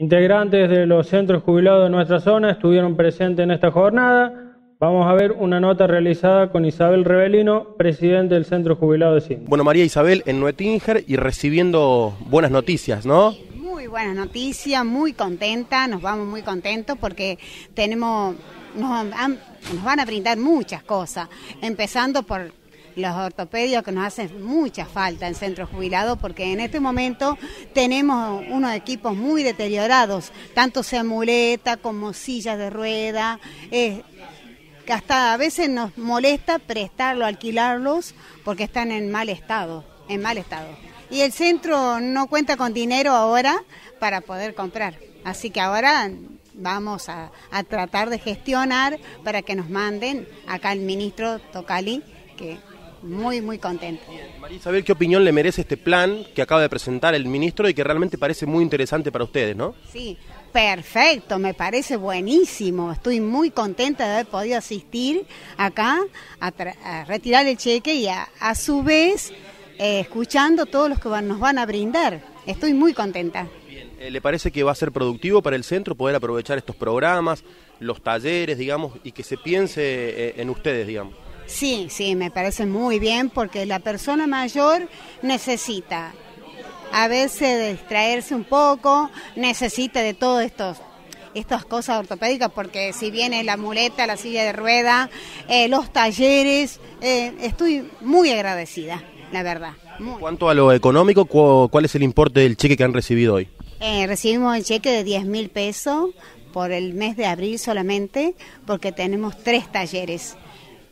Integrantes de los centros jubilados de nuestra zona estuvieron presentes en esta jornada. Vamos a ver una nota realizada con Isabel Rebelino, presidente del Centro Jubilado de Cine. Bueno, María Isabel en Nuetinger y recibiendo buenas noticias, ¿no? Muy buenas noticias, muy contenta, nos vamos muy contentos porque tenemos, nos, nos van a brindar muchas cosas, empezando por los ortopedios que nos hacen mucha falta en centros jubilados porque en este momento tenemos unos equipos muy deteriorados, tanto sea muleta como sillas de rueda, que hasta a veces nos molesta prestarlo, alquilarlos porque están en mal estado, en mal estado. Y el centro no cuenta con dinero ahora para poder comprar. Así que ahora vamos a, a, tratar de gestionar para que nos manden acá el ministro Tocali, que muy, muy contento. María Isabel, ¿qué opinión le merece este plan que acaba de presentar el ministro y que realmente parece muy interesante para ustedes, no? Sí, perfecto, me parece buenísimo. Estoy muy contenta de haber podido asistir acá a, retirar el cheque y a, su vez eh, escuchando todos los que nos van a brindar. Estoy muy contenta. Eh, ¿Le parece que va a ser productivo para el centro poder aprovechar estos programas, los talleres, digamos, y que se piense eh, en ustedes, digamos? Sí, sí, me parece muy bien porque la persona mayor necesita a veces distraerse un poco, necesita de todos estos estas cosas ortopédicas porque si viene la muleta, la silla de rueda, eh, los talleres, eh, estoy muy agradecida, la verdad. En cuanto a lo económico, ¿cuál es el importe del cheque que han recibido hoy? Eh, recibimos el cheque de 10 mil pesos por el mes de abril solamente porque tenemos tres talleres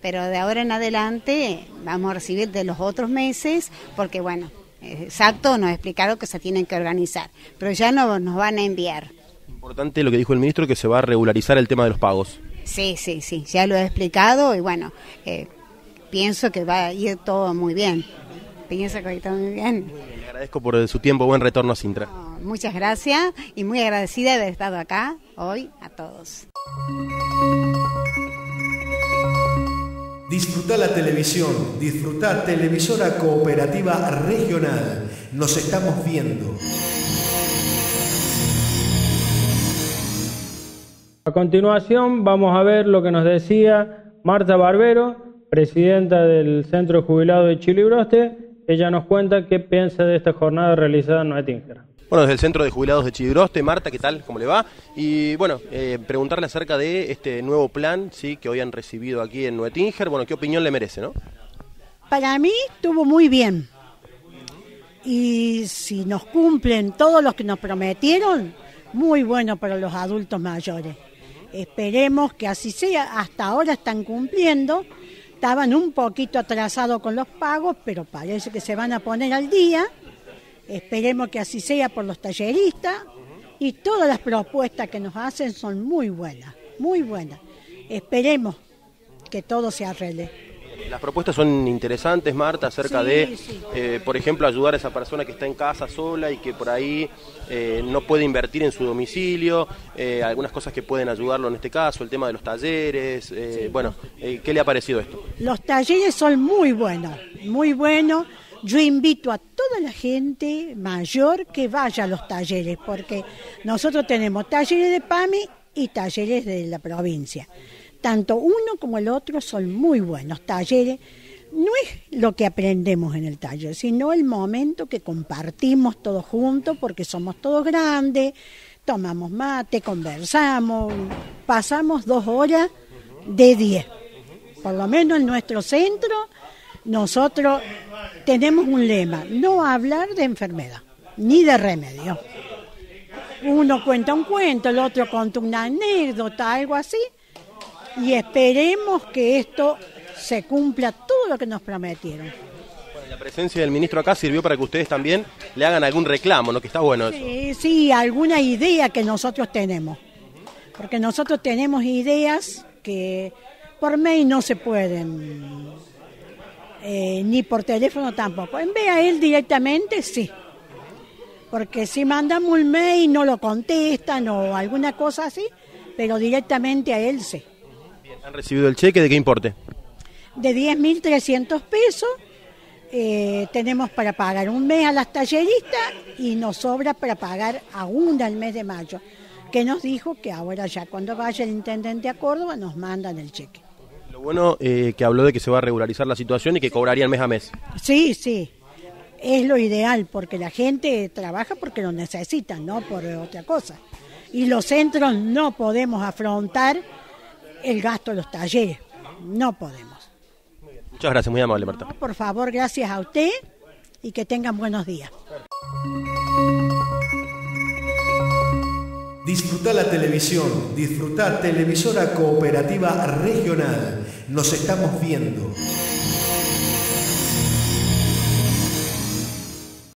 pero de ahora en adelante vamos a recibir de los otros meses, porque bueno, exacto, nos explicaron que se tienen que organizar, pero ya no, nos van a enviar. Importante lo que dijo el ministro, que se va a regularizar el tema de los pagos. Sí, sí, sí, ya lo he explicado y bueno, eh, pienso que va a ir todo muy bien. Pienso que va a ir todo muy bien. Le agradezco por su tiempo, buen retorno a Sintra. muchas gracias y muy agradecida de haber estado acá hoy a todos. Disfruta la televisión, disfruta televisora cooperativa regional. Nos estamos viendo. A continuación vamos a ver lo que nos decía Marta Barbero, presidenta del Centro Jubilado de Chilibroste. Ella nos cuenta qué piensa de esta jornada realizada en Nuetinger. Bueno, desde el Centro de Jubilados de Chidroste, Marta, ¿qué tal? ¿Cómo le va? Y bueno, eh, preguntarle acerca de este nuevo plan sí, que hoy han recibido aquí en Nuetinger. Bueno, ¿qué opinión le merece, no? Para mí estuvo muy bien. Y si nos cumplen todos los que nos prometieron, muy bueno para los adultos mayores. Esperemos que así sea. Hasta ahora están cumpliendo. Estaban un poquito atrasados con los pagos, pero parece que se van a poner al día Esperemos que así sea por los talleristas y todas las propuestas que nos hacen son muy buenas, muy buenas. Esperemos que todo se arregle. Las propuestas son interesantes, Marta, acerca de, eh, por ejemplo, ayudar a esa persona que está en casa sola y que por ahí eh, no puede invertir en su domicilio, eh, algunas cosas que pueden ayudarlo en este caso, el tema de los talleres. Bueno, ¿qué le ha parecido esto? Los talleres son muy buenos, muy buenos yo invito a toda la gente mayor que vaya a los talleres, porque nosotros tenemos talleres de PAMI y talleres de la provincia. Tanto uno como el otro son muy buenos talleres. No es lo que aprendemos en el taller, sino el momento que compartimos todos juntos, porque somos todos grandes, tomamos mate, conversamos, pasamos dos horas de diez. Por lo menos en nuestro centro nosotros tenemos un lema, no hablar de enfermedad, ni de remedio. Uno cuenta un cuento, el otro cuenta una anécdota, algo así, y esperemos que esto se cumpla todo lo que nos prometieron. la presencia del ministro acá sirvió para que ustedes también le hagan algún reclamo, ¿no? Que está bueno eso. Sí, sí, alguna idea que nosotros tenemos. Porque nosotros tenemos ideas que por mail no se pueden eh, ni por teléfono tampoco. En vez a él directamente, sí. Porque si mandamos un mail no lo contestan o alguna cosa así, pero directamente a él sí. ¿Han recibido el cheque de qué importe? De 10.300 pesos. eh, tenemos para pagar un mes a las talleristas y nos sobra para pagar aún al mes de mayo, que nos dijo que ahora ya cuando vaya el intendente a Córdoba nos mandan el cheque. Lo bueno eh, que habló de que se va a regularizar la situación y que cobrarían mes a mes. Sí, sí, es lo ideal, porque la gente trabaja porque lo necesita, no por otra cosa. Y los centros no podemos afrontar el gasto de los talleres, no podemos. Muchas gracias, muy amable Marta. No, por favor, gracias a usted y que tengan buenos días. Disfruta la televisión, disfruta televisora cooperativa regional. Nos estamos viendo.